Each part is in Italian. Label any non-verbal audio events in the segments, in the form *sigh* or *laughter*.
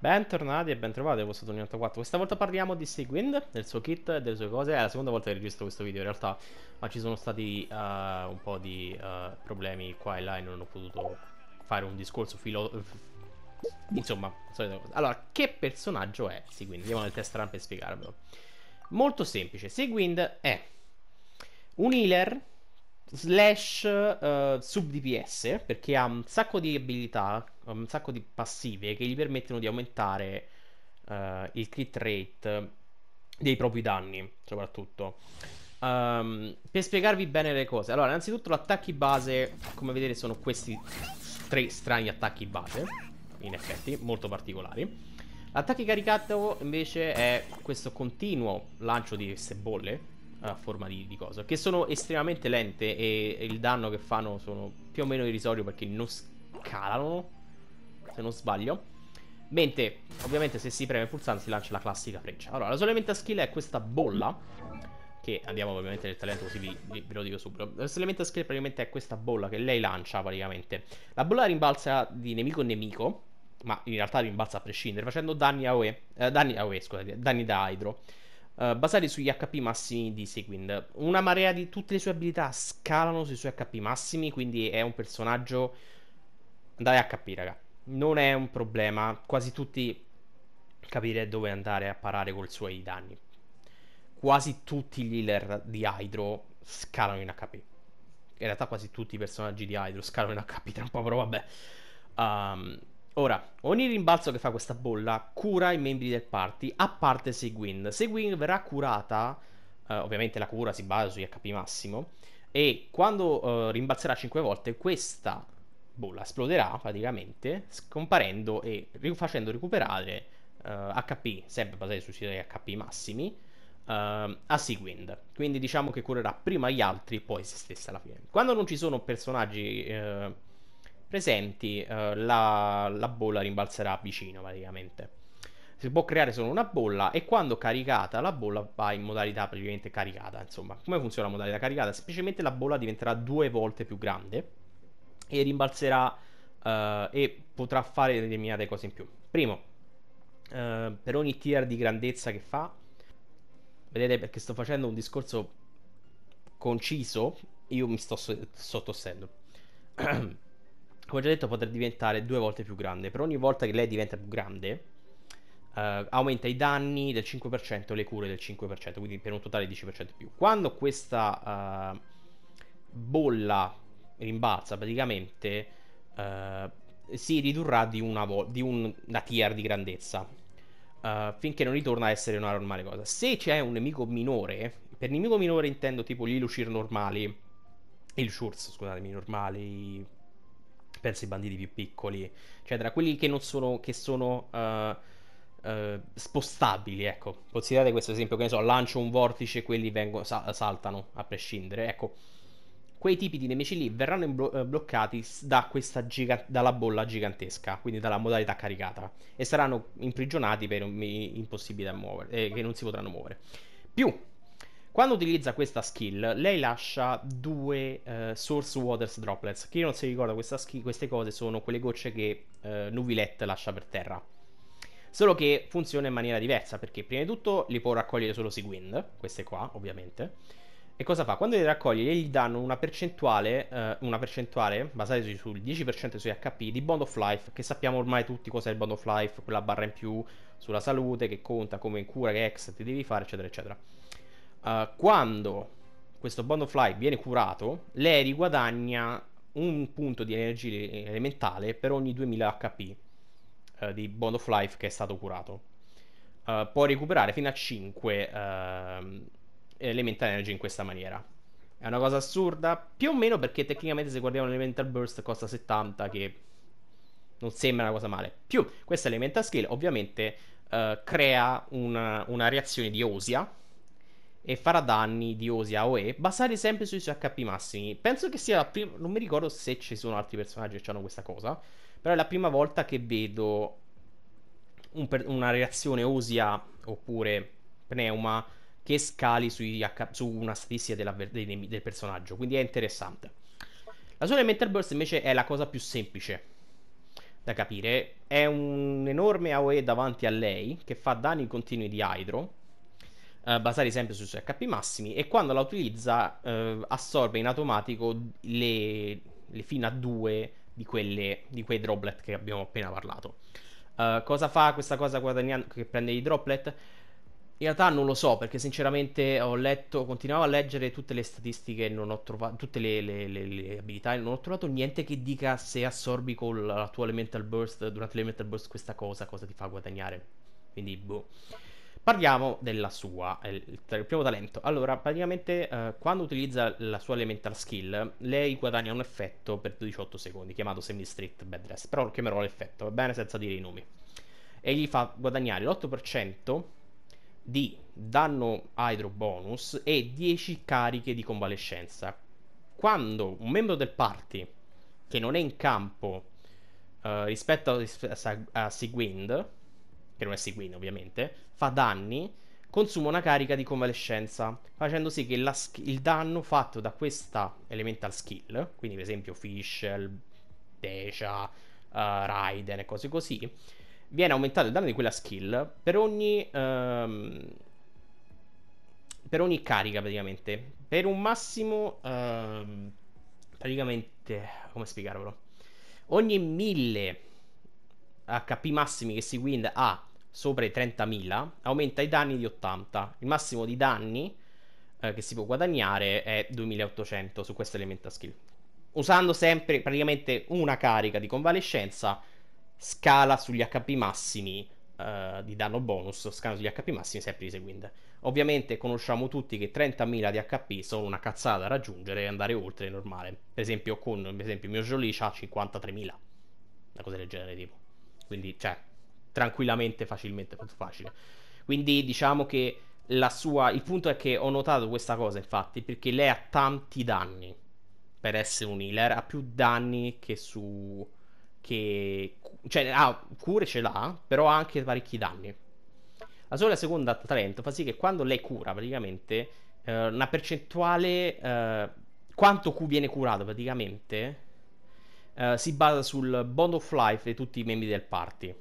Bentornati e bentrovati a questo 94. Questa volta parliamo di Sigwind, del suo kit e delle sue cose. È la seconda volta che registro questo video in realtà, ma ci sono stati uh, un po' di uh, problemi qua e là e non ho potuto fare un discorso filo... Insomma, allora, che personaggio è Sigwind? Andiamo nel test run per spiegarvelo. Molto semplice. Sigwind è un healer slash uh, sub DPS perché ha un sacco di abilità, un sacco di passive che gli permettono di aumentare uh, il crit rate dei propri danni, soprattutto. Um, per spiegarvi bene le cose, allora, innanzitutto l'attacchi base, come vedete, sono questi tre strani attacchi base, in effetti, molto particolari. L'attacco caricato invece è questo continuo lancio di queste bolle a forma di, di cosa. Che sono estremamente lente e, e, il danno che fanno sono più o meno irrisorio perché non scalano. Se non sbaglio. Mentre, ovviamente, se si preme il pulsante si lancia la classica freccia. Allora, la sua elementa skill è questa bolla. Che andiamo ovviamente nel talento, così vi, vi, ve lo dico subito. La sua elementa skill praticamente è questa bolla che lei lancia praticamente. La bolla rimbalza di nemico in nemico. Ma in realtà rimbalza a prescindere, facendo danni a OE. Eh, danni a OE, scusate, danni da Hydro. Uh, basati sugli HP massimi di Sigwind. Una marea di tutte le sue abilità scalano sui suoi HP massimi, quindi è un personaggio... Andare HP, raga. Non è un problema, quasi tutti capire dove andare a parare con i suoi danni. Quasi tutti gli healer di Hydro scalano in HP. In realtà quasi tutti i personaggi di Hydro scalano in HP, tra un po', però vabbè. Um, Ora, ogni rimbalzo che fa questa bolla cura i membri del party, a parte Seguin. Seguin verrà curata, eh, ovviamente la cura si basa sugli HP massimo, e quando eh, rimbalzerà 5 volte questa bolla esploderà praticamente, scomparendo e facendo recuperare eh, HP, sempre basati sui HP massimi, Uh, a Sigwind. Quindi diciamo che curerà prima gli altri poi se stessa alla fine. Quando non ci sono personaggi uh, presenti, uh, la, la bolla rimbalzerà vicino praticamente. Si può creare solo una bolla e quando caricata la bolla va in modalità praticamente caricata. Insomma, come funziona la modalità caricata? Semplicemente la bolla diventerà due volte più grande e rimbalzerà uh, e potrà fare determinate cose in più. Primo, uh, per ogni tier di grandezza che fa, vedete perché sto facendo un discorso conciso, io mi sto, sto *clears throat* come già detto, potrà diventare due volte più grande. Per ogni volta che lei diventa più grande, uh, aumenta i danni del 5% e le cure del 5%, quindi per un totale di 10% in più. Quando questa uh, bolla rimbalza, praticamente uh, si ridurrà di una, vo- di un, una tier di grandezza. finché non ritorna a essere una normale cosa. Se c'è un nemico minore, per nemico minore intendo tipo gli Lushir normali, il Shurz, scusatemi, normali, penso ai banditi più piccoli, tra quelli che non sono, che sono uh, uh, spostabili, ecco. Considerate questo esempio, che ne so, lancio un vortice e quelli vengono, sa- saltano a prescindere, ecco. Quei tipi di nemici lì verranno imblo- eh, bloccati da giga- dalla bolla gigantesca, quindi dalla modalità caricata, e saranno imprigionati per un- impossibili da muovere, eh, che non si potranno muovere. Più quando utilizza questa skill, lei lascia due uh, Source Waters Droplets. Chi non si ricorda skill, queste cose sono quelle gocce che uh, Nuvilette lascia per terra. Solo che funziona in maniera diversa, perché prima di tutto li può raccogliere solo Sigwind, queste qua, ovviamente. E cosa fa? Quando li raccoglie, gli danno una percentuale, uh, una percentuale basata sul 10% sui HP di Bond of Life, che sappiamo ormai tutti cos'è il Bond of Life, quella barra in più sulla salute, che conta come cura, che exit ti devi fare, eccetera, eccetera. Uh, quando questo Bond of Life viene curato, lei riguadagna un punto di energia elementale per ogni 2000 HP uh, di Bond of Life che è stato curato. Uh, può recuperare fino a 5 uh, Elemental Energy in questa maniera. È una cosa assurda, più o meno perché tecnicamente se guardiamo l'Elemental Burst costa 70 che non sembra una cosa male. Più questa Elemental Skill ovviamente uh, crea una, una reazione di Osia e farà danni di Osi a OE basati sempre sui suoi HP massimi. Penso che sia la prima. Non mi ricordo se ci sono altri personaggi che hanno questa cosa. Però è la prima volta che vedo un per... una reazione Osia oppure Pneuma che scali H... su una statistica della... del... del personaggio. Quindi è interessante. La sua Elemental Burst invece è la cosa più semplice. da capire. È un enorme AOE davanti a lei che fa danni continui di Hydro. Uh, basati sempre sui suoi HP massimi. E quando la utilizza, uh, assorbe in automatico le, le fino a 2 di, di quei droplet che abbiamo appena parlato. Uh, cosa fa questa cosa guadagnando che prende i droplet? In realtà non lo so perché sinceramente ho letto, continuavo a leggere tutte le statistiche, non ho trovato tutte le, le, le, le abilità, non ho trovato niente che dica se assorbi con la tua elemental burst durante l'elemental burst questa cosa, cosa ti fa guadagnare. Quindi boh. Parliamo della sua, il, il primo talento. Allora, praticamente eh, quando utilizza la sua elemental skill, lei guadagna un effetto per 18 secondi, chiamato semi-strict bad rest. Però lo chiamerò l'effetto, va bene, senza dire i nomi. E gli fa guadagnare l'8% di danno hydro bonus e 10 cariche di convalescenza. Quando un membro del party che non è in campo uh, rispetto a, a, a Sigwind che non è Seguin ovviamente, fa danni, consuma una carica di convalescenza, facendo sì che la, il danno fatto da questa elemental skill, quindi per esempio Fischl, Decia, uh, Raiden e cose così, viene aumentato il danno di quella skill per ogni... Um, per ogni carica praticamente. Per un massimo... Uh, praticamente... come spiegarvelo? Ogni 1000 HP massimi che Sigwind ha sopra i 30.000 aumenta i danni di 80. Il massimo di danni eh, che si può guadagnare è 2800 su questa elemental skill. Usando sempre praticamente una carica di convalescenza, scala sugli HP massimi eh, di danno bonus, scala sugli HP massimi sempre di Seguind. Ovviamente conosciamo tutti che 30.000 di HP sono una cazzata da raggiungere e andare oltre è normale. Per esempio, con per esempio, mio Jolie ha 53.000. Una cosa del genere tipo. Quindi, cioè, tranquillamente, facilmente, molto facile. Quindi diciamo che la sua... Il punto è che ho notato questa cosa, infatti, perché lei ha tanti danni per essere un healer, ha più danni che su... che... cioè, ah, cure ce l'ha, però ha anche parecchi danni. La sola seconda talento fa sì che quando lei cura, praticamente, eh, una percentuale... Eh, quanto Q viene curato, praticamente... Uh, si basa sul bond of life di tutti i membri del party.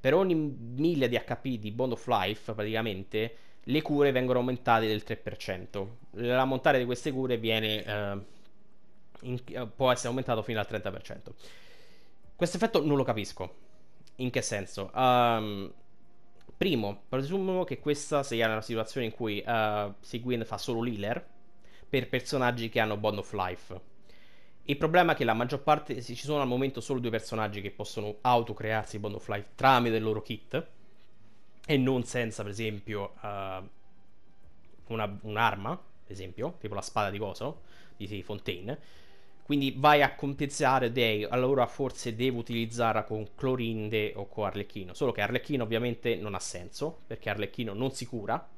Per ogni 1000 di HP di Bond of Life, praticamente, le cure vengono aumentate del 3%. L'ammontare di queste cure viene, uh, in, uh, può essere aumentato fino al 30%. Questo effetto non lo capisco. In che senso? Um, primo, presumo che questa sia una situazione in cui uh, Sigwin fa solo l'healer per personaggi che hanno Bond of Life il problema è che la maggior parte, ci sono al momento solo due personaggi che possono autocrearsi Bond of Life tramite il loro kit e non senza, per esempio, uh, una, un'arma, per esempio, tipo la spada di coso, di Fontaine. Quindi vai a compensare dei, allora forse devo utilizzarla con Clorinde o con Arlecchino. Solo che Arlecchino ovviamente non ha senso, perché Arlecchino non si cura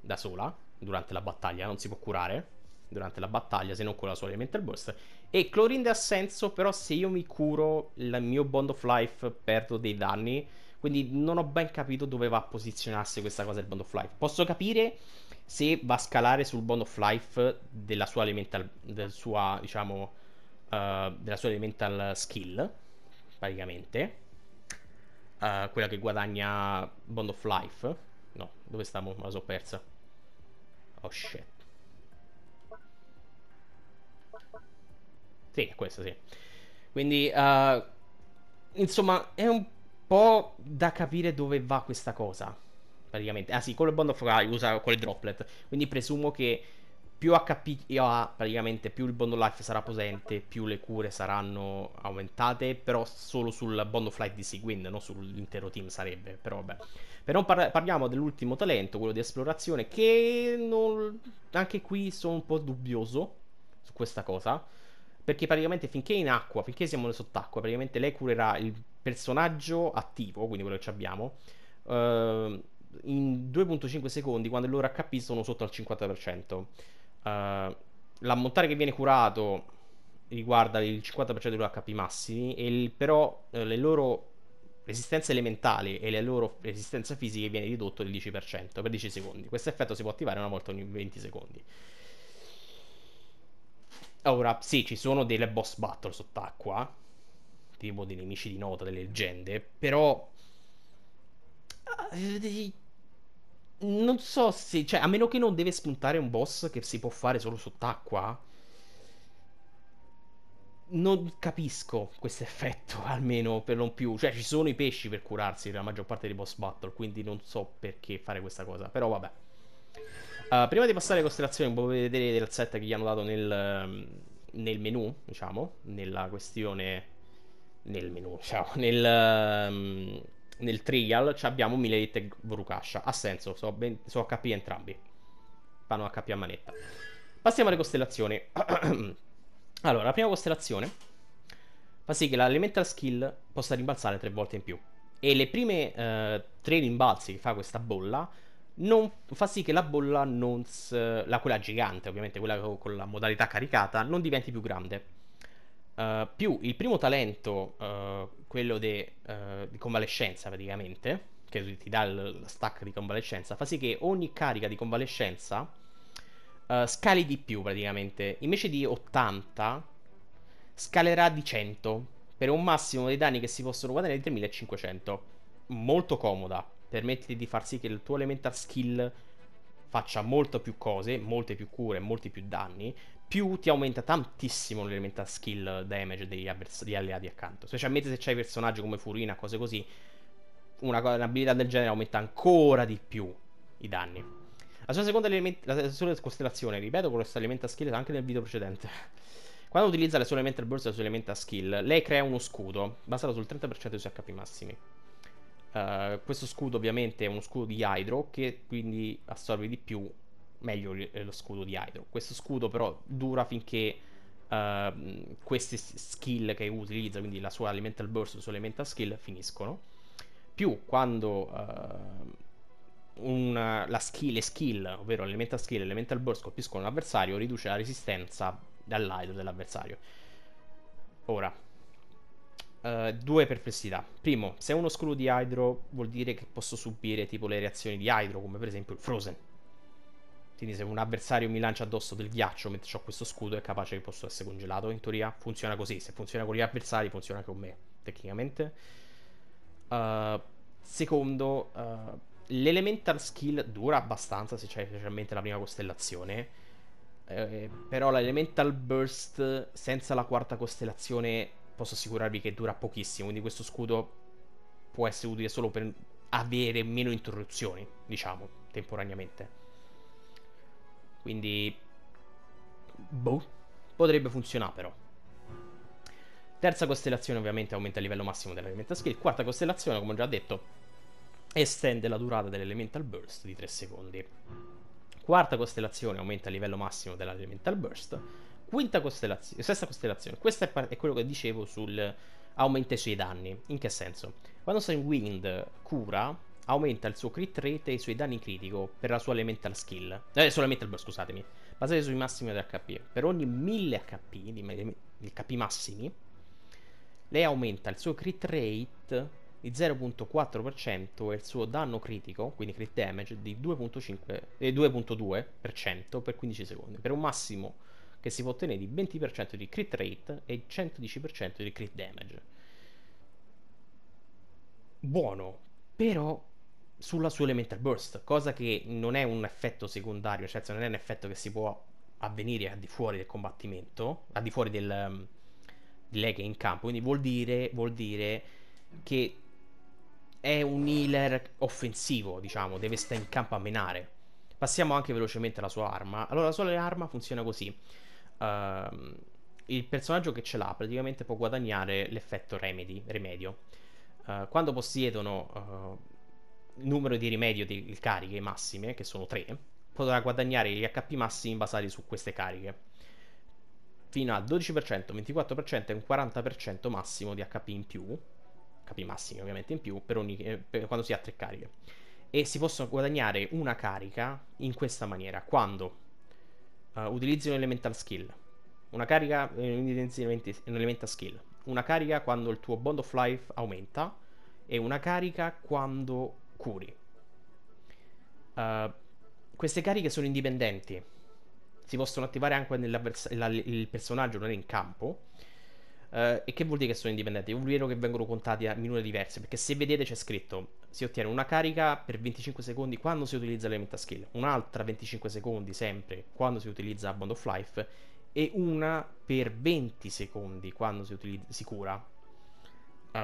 da sola durante la battaglia, non si può curare durante la battaglia, se non con la sua elemental burst. E Chlorinde ha senso, però se io mi curo il mio Bond of Life perdo dei danni. Quindi non ho ben capito dove va a posizionarsi questa cosa del Bond of Life. Posso capire se va a scalare sul Bond of Life della sua elemental, del sua, diciamo, uh, della sua elemental skill, praticamente. Uh, quella che guadagna Bond of Life. No, dove stiamo? Me la so persa. Oh shit. Sì, questo sì. Quindi, uh, insomma, è un po' da capire dove va questa cosa. Praticamente. Ah sì, con il bond of fly usa quel droplet. Quindi presumo che più HP io ha, praticamente più il bond of life sarà potente, più le cure saranno aumentate, però solo sul bond of life di Sigwind, non sull'intero team sarebbe, però vabbè. Però par- parliamo dell'ultimo talento, quello di esplorazione, che non... anche qui sono un po' dubbioso su questa cosa. Perché praticamente finché è in acqua, finché siamo sott'acqua, praticamente lei curerà il personaggio attivo, quindi quello che abbiamo, uh, in 2.5 secondi quando il loro HP sono sotto al 50%. Uh, eh, l'ammontare che viene curato riguarda il 50% dei loro HP massimi, il, però uh, le loro resistenze elementali e le loro resistenze fisiche viene ridotto del 10% per 10 secondi. Questo effetto si può attivare una volta ogni 20 secondi. Ora, sì, ci sono delle boss battle sott'acqua. tipo dei nemici di nota, delle leggende, però... eh, Non so se... Cioè, a meno che non deve spuntare un boss che si può fare solo sott'acqua non capisco questo effetto, *laughs* almeno per non più. Cioè, ci sono i pesci per curarsi nella maggior parte dei boss battle, quindi non so perché fare questa cosa. Però vabbè. Uh, prima di passare alle costellazioni, potete vedere il set che gli hanno dato nel, nel menu, diciamo, nella questione... Nel menu, *laughs* diciamo, nel... Um, nel trial abbiamo Millet e Vorukasha. Ha senso, sono ben, so HP entrambi. Fanno HP a manetta. Passiamo alle costellazioni. *clears throat* Allora, la prima costellazione fa sì che l'elemental skill possa rimbalzare tre volte in più. E le prime eh, tre rimbalzi che fa questa bolla non, fa sì che la bolla non s- la quella gigante, ovviamente quella con la modalità caricata, non diventi più grande. Uh, più il primo talento, uh, quello de, uh, di convalescenza praticamente, che ti dà il stack di convalescenza, fa sì che ogni carica di convalescenza scali di più praticamente. Invece di 80, scalerà di 100 per un massimo dei danni che si possono guadagnare di 3500. Molto comoda. Permette di far sì che il tuo elemental skill faccia molto più cose, molte più cure, molti più danni. Più ti aumenta tantissimo l'elemental skill damage degli, avvers- degli alleati accanto. Specialmente se c'hai personaggi come Furina, cose così. Una, un'abilità del genere aumenta ancora di più i danni. La sua seconda element- la sua costellazione, ripeto, con questo elemento skill anche nel video precedente. *laughs* Quando utilizza le sue elemental burst e le sue elemental skill, lei crea uno scudo basato sul 30% dei suoi HP massimi. Uh, questo scudo ovviamente è uno scudo di Hydro che quindi assorbe di più meglio lo scudo di Hydro. Questo scudo però dura finché uh, queste skill che utilizza, quindi la sua elemental burst la sua elemental skill, finiscono. Più quando uh, una, la skill, le skill, ovvero l'elemental skill e l'elemental burst colpiscono l'avversario, riduce la resistenza dall'hydro dell'avversario. Ora, uh, due perplessità. Primo, se uno scudo di hydro vuol dire che posso subire tipo le reazioni di hydro, come per esempio il frozen. Quindi se un avversario mi lancia addosso del ghiaccio mentre ho questo scudo è capace che posso essere congelato. In teoria funziona così. Se funziona con gli avversari funziona anche con me, tecnicamente. Uh, secondo, uh, L'elemental skill dura abbastanza se c'hai specialmente la prima costellazione. Eh, però l'elemental burst senza la quarta costellazione posso assicurarvi che dura pochissimo. Quindi questo scudo può essere utile solo per avere meno interruzioni, diciamo, temporaneamente. Quindi, boh, potrebbe funzionare però. Terza costellazione ovviamente aumenta il livello massimo dell'elemental skill. Quarta costellazione, come ho già detto, estende la durata dell'elemental burst di 3 secondi. Quarta costellazione aumenta il livello massimo dell'elemental burst. Quinta costellazione, sesta costellazione. Questo è, è, quello che dicevo sul aumenta i suoi danni. In che senso? Quando Wind cura, aumenta il suo crit rate e i suoi danni critico per la sua elemental skill. Eh, sua elemental scusatemi. Basate sui massimi del HP. Per ogni 1000 HP, di HP massimi, lei aumenta il suo crit rate di 0.4% e il suo danno critico, quindi crit damage, di 2.5, eh, 2.2% per 15 secondi, per un massimo che si può ottenere di 20% di crit rate e 110% di crit damage. Buono, però sulla sua elemental burst, cosa che non è un effetto secondario, cioè non è un effetto che si può avvenire al di fuori del combattimento, al di fuori del, um, di lei che è in campo, quindi vuol dire, vuol dire che è un healer offensivo, diciamo, deve stare in campo a menare. Passiamo anche velocemente alla sua arma. Allora, la sua arma funziona così. Uh, il personaggio che ce l'ha praticamente può guadagnare l'effetto remedy, rimedio. Uh, quando possiedono il numero di rimedio di cariche massime, che sono 3, potrà guadagnare gli HP massimi basati su queste cariche. Fino a 12%, 24% e un 40% massimo di HP in più capi massimi ovviamente in più per, ogni, eh, per quando si ha tre cariche e si possono guadagnare una carica in questa maniera quando uh, utilizzi un elemental skill. Una carica eh, un elemental skill. Una carica quando il tuo bond of life aumenta e una carica quando curi. Uh, queste cariche sono indipendenti. Si possono attivare anche quando il personaggio non è in campo Uh, e che vuol dire che sono indipendenti? Vuol dire che vengono contati a minute diverse. Perché se vedete c'è scritto si ottiene una carica per 25 secondi quando si utilizza l'elementa skill, un'altra 25 secondi sempre quando si utilizza Bond of Life e una per 20 secondi quando si, utilizza, si cura. Uh,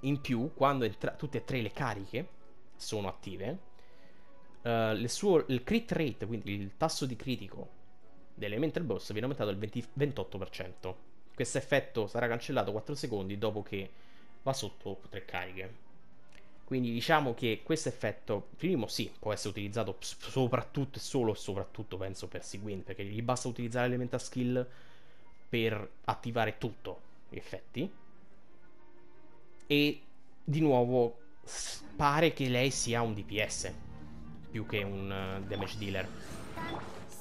in più, quando entra- tutte e tre le cariche sono attive, uh, suo, il crit rate, quindi il tasso di critico dell'elemental boss viene aumentato del 20, 28%. Questo effetto sarà cancellato 4 secondi dopo che va sotto 3 cariche. Quindi diciamo che questo effetto, primo sì, può essere utilizzato soprattutto e solo soprattutto penso per Sigwin, perché gli basta utilizzare l'elemental skill per attivare tutto gli effetti. E di nuovo pare che lei sia un DPS più che un uh, damage dealer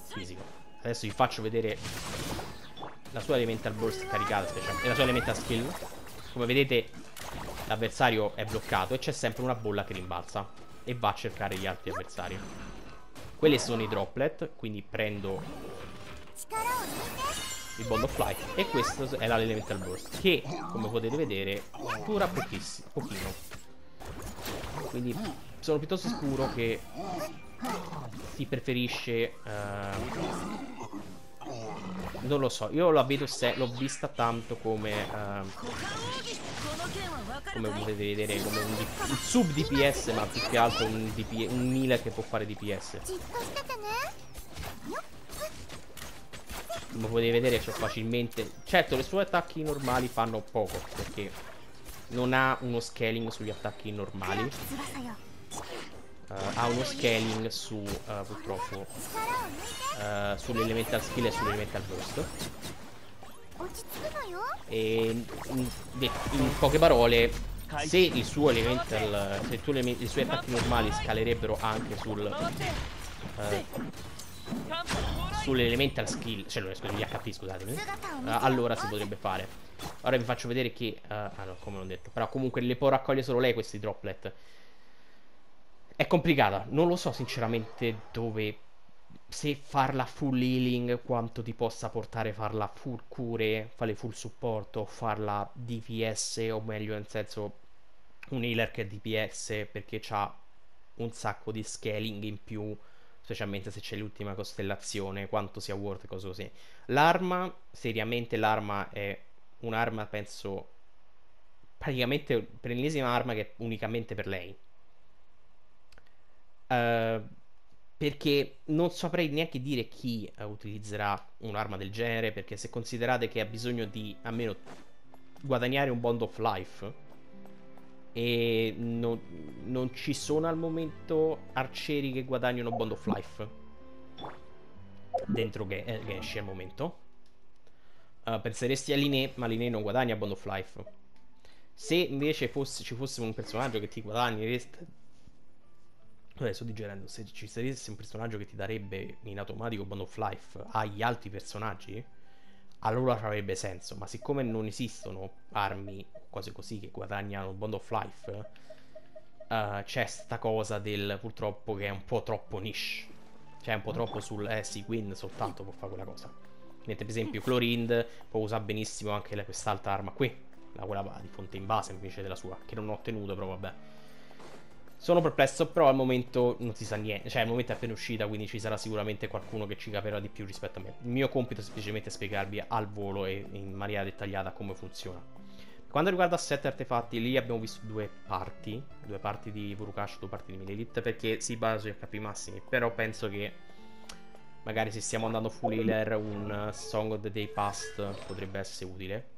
fisico. Adesso vi faccio vedere la sua elemental burst caricata specialmente, la sua elemental skill. Come vedete l'avversario è bloccato e c'è sempre una bolla che rimbalza e va a cercare gli altri avversari. Quelli sono i droplet, quindi prendo il Bond of Flight e questo è l'Elemental Burst che, come potete vedere, dura pochissimo, pochino. Quindi sono piuttosto sicuro che si preferisce... Uh, non lo so, io l'ho vista tanto come... Uh, come potete vedere, come un, un, sub DPS, ma più che altro un, DP, un Miller che può fare DPS. Come potete vedere c'è facilmente... Certo, le sue attacchi normali fanno poco, perché non ha uno scaling sugli attacchi normali. Uh, ha uno scaling su, uh, purtroppo, uh, sull'elemental skill e sull'elemental burst. E in, in, poche parole, se il suo elemental, se tu i suoi attacchi normali scalerebbero anche sul sull'elemental skill, cioè gli HP scusatemi, allora si potrebbe fare. Ora vi faccio vedere che, ah no, come ho detto, però comunque le può raccogliere solo lei questi droplet. È complicata, non lo so sinceramente dove se farla full healing quanto ti possa portare farla full cure, fare full supporto, farla DPS o meglio nel senso un healer che è DPS perché ha un sacco di scaling in più, specialmente se c'è l'ultima costellazione, quanto sia worth cosa così. L'arma, seriamente l'arma è un'arma penso praticamente per l'ennesima arma che è unicamente per lei Uh, perché non saprei neanche dire chi uh, utilizzerà un'arma del genere, perché se considerate che ha bisogno di almeno guadagnare un bond of life e non, non ci sono al momento arcieri che guadagnano bond of life dentro Ge- eh, Genshi al momento. Uh, penseresti a Linee, ma Linee non guadagna bond of life. Se invece fosse, ci fosse un personaggio che ti guadagni Adesso digerendo, se ci saresse un personaggio che ti darebbe in automatico Bond of Life agli altri personaggi, allora avrebbe senso. Ma siccome non esistono armi, cose così, che guadagnano Bond of Life, uh, c'è sta cosa del purtroppo che è un po' troppo niche. Cioè, un po' troppo sul eh sì, Gwyn soltanto può fare quella cosa. Mentre, per esempio, Chlorind può usare benissimo anche quest'altra arma qui, la quella di fonte in base invece della sua, che non ho ottenuto, però vabbè. Sono perplesso, però al momento non si sa niente. Cioè, al momento è appena uscita, quindi ci sarà sicuramente qualcuno che ci capirà di più rispetto a me. Il mio compito è semplicemente spiegarvi al volo e in maniera dettagliata come funziona. Per quanto riguarda assetti e artefatti, lì abbiamo visto due parti. Due parti di Vurukash, due parti di Milelite, perché si basa sui HP massimi. Però penso che magari se stiamo andando full healer, un Song of the Day Past potrebbe essere utile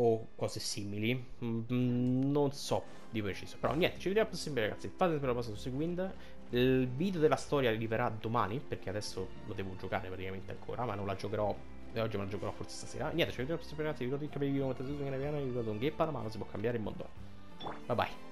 o cose simili. Mm, non so di preciso. Però niente, ci vediamo al prossimo ragazzi. Per la pausa su Segwind. Il video della storia arriverà domani. Perché adesso lo devo giocare praticamente ancora. Ma non la giocherò. E oggi me la giocherò forse stasera. Niente, ci vediamo al prossimo ragazzi. Vi ricordo di capire come tutto ne viene. Vi ricordo un geppa, ma non si può cambiare il mondo. Bye bye.